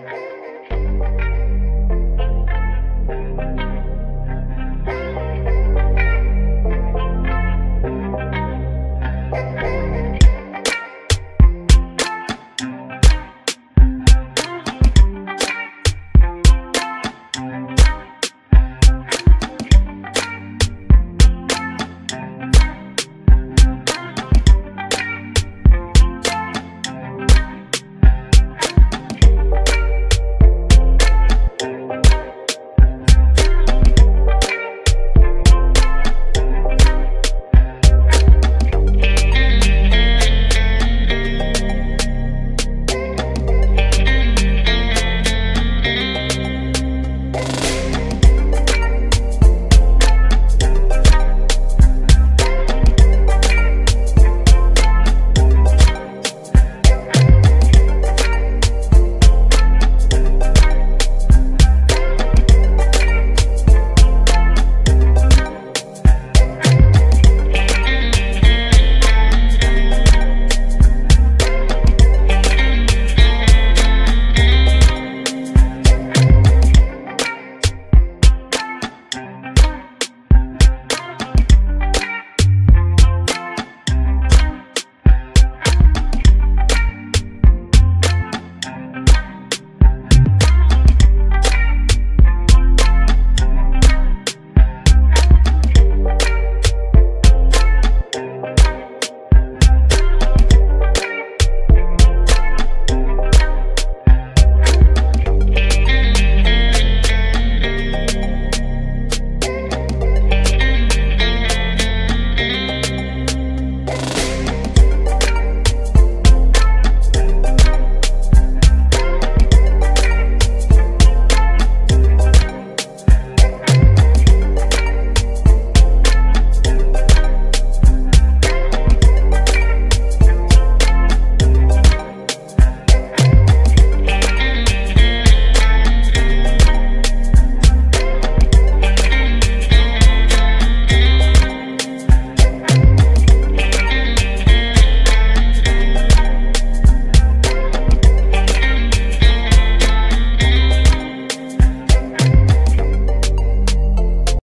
I